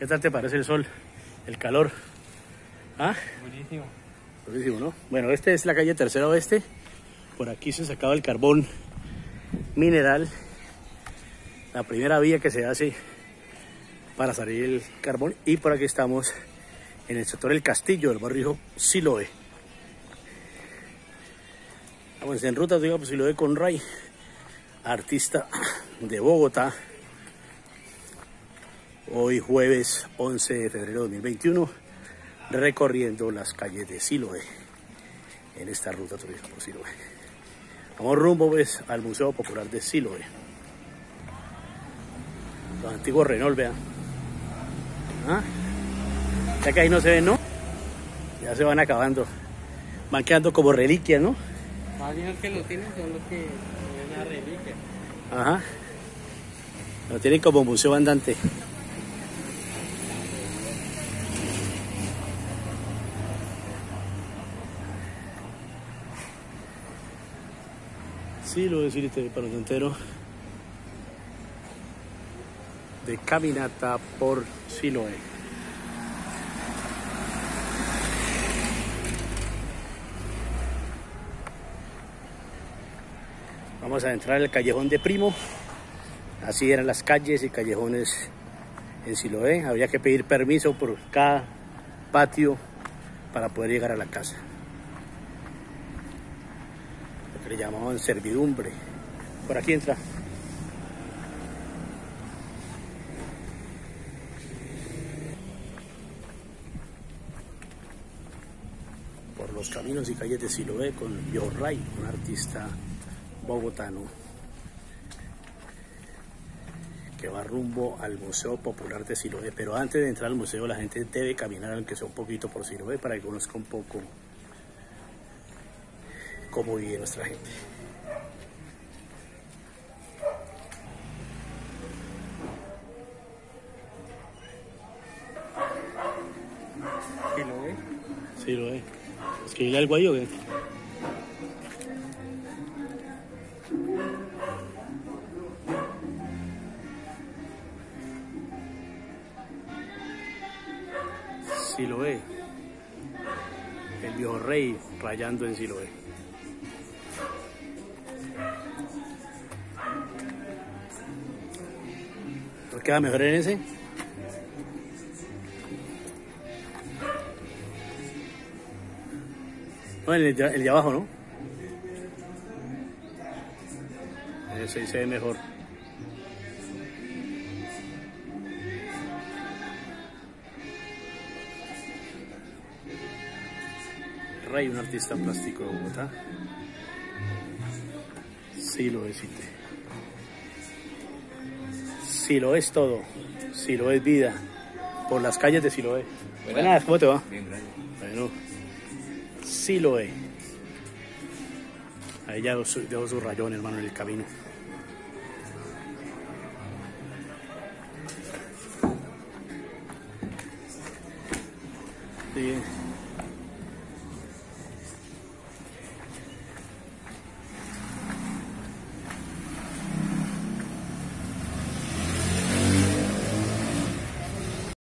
¿Qué tal te parece el sol? El calor. ¿Ah? Buenísimo. Buenísimo, ¿no? Bueno, esta es la calle Tercera Oeste. Por aquí se sacaba el carbón mineral. La primera vía que se hace para salir el carbón. Y por aquí estamos en el sector El Castillo, del barrio Siloe. Vamos en ruta, digamos, Siloe con Ray, artista de Bogotá. Hoy jueves 11 de febrero de 2021, recorriendo las calles de Siloe en esta ruta turística por Siloe. Vamos rumbo pues al Museo Popular de Siloe. Los antiguos Renault, vean. ¿Ah? Ya que ahí no se ven, ¿no? Ya se van acabando. Van quedando como reliquias, ¿no? Más bien que lo tienen son los que tienen la reliquia. Ajá. Lo tienen como museo andante. Sí, lo decirte para los enteros de caminata por Siloé. Vamos a entrar al callejón de Primo. Así eran las calles y callejones en Siloé. Había que pedir permiso por cada patio para poder llegar a la casa. Lo le llamaban servidumbre. Por aquí entra. Por los caminos y calles de Siloé con Yorray, un artista bogotano que va rumbo al Museo Popular de Siloé. Pero antes de entrar al museo la gente debe caminar aunque sea un poquito por Siloé para que conozca un poco cómo vive nuestra gente. ¿Sí lo ve? Siloé. ¿Escribirle algo ahí o qué? Siloé. El viejo rey rayando en Siloé. Queda mejor en ese? No, el de, abajo, ¿no? Ese se ve mejor. Rey, un artista plástico de Bogotá. Sí lo es, Sí lo es todo. Sí lo es vida. Por las calles de Siloé. Buenas, ¿cómo te va? Bien, gracias. Bueno, Siloé. Ahí ya dejó su rayón, hermano, en el camino. Sí.